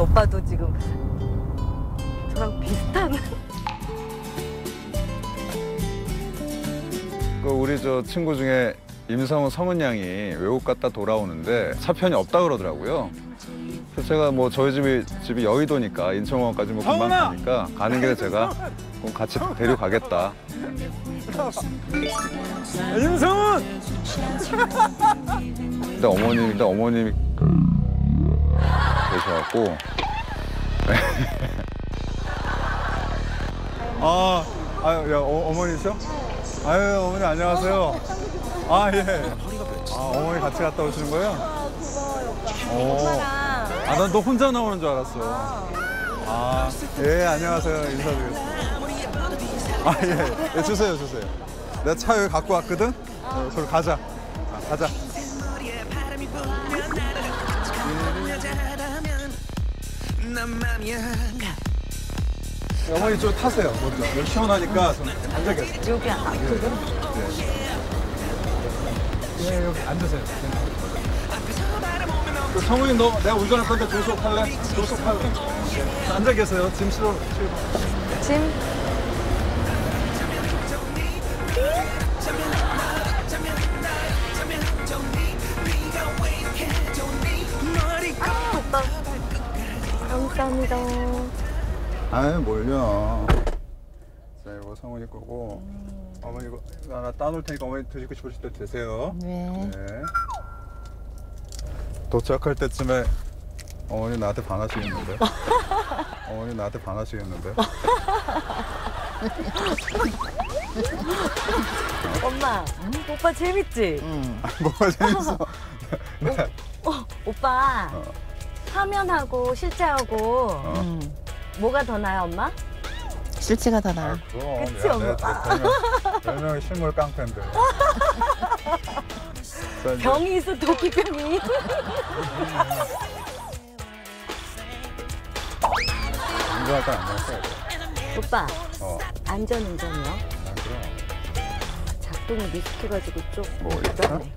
오빠도 지금 저랑 비슷한. 그 우리 저 친구 중에 임성우 성은 양이 외국 갔다 돌아오는데 차편이 없다 그러더라고요. 그래서 제가 뭐 저희 집이 집이 여의도니까 인천공항까지 뭐 금방! 가니까 가는 길에 제가 그럼 같이 데려가겠다. 임성훈! 근데 어머님 근데 어머님이 계셔갖고 아, 아유, 야, 어, 어머니죠? 아유, 어머니 안녕하세요. 아, 예. 아, 어머니 같이 갔다 오시는 거예요? 오. 아, 난 너 혼자 나오는 줄 알았어. 아, 예, 안녕하세요. 인사드리겠습니다. 아, 예. 예, 주세요, 주세요. 내가 차 여기 갖고 왔거든? 어, 그럼 가자. 아, 가자. 어머니 좀 타세요, 먼저. 여기 시원하니까 좀 앉아 계세요. 여기 앞으로. 예, 여기 앉으세요. 그 성훈이 너 내가 운전할 건데 조수할래? 조수할래? 앉아 계세요. 짐 실어. 짐. 아. 감사합니다. 아유, 뭘요. 자, 이거 성훈이 거고. 어머니 이거 하나 따놓을 테니까 어머니 드시고 싶으실 때 드세요. 네. 네. 도착할 때쯤에 어머니 나한테 반하시겠는데? 어머니 나한테 반하시겠는데? 엄마, 오빠 재밌지? 뭐가 재밌어? 네. 어, 오빠. 어. 화면하고 실제하고 어. 뭐가 더 나아, 엄마? 실제가 더 나아. 그럼 그치, 야, 엄마? 내 별명, 실물 깡패인데. 병이 있어, 도끼병이. 운전할 땐안 나왔어야 돼. 오빠, 어, 안전운전이요? 아, 그럼. 작동을 미숙해가지고 좀 뭐, 어렵네.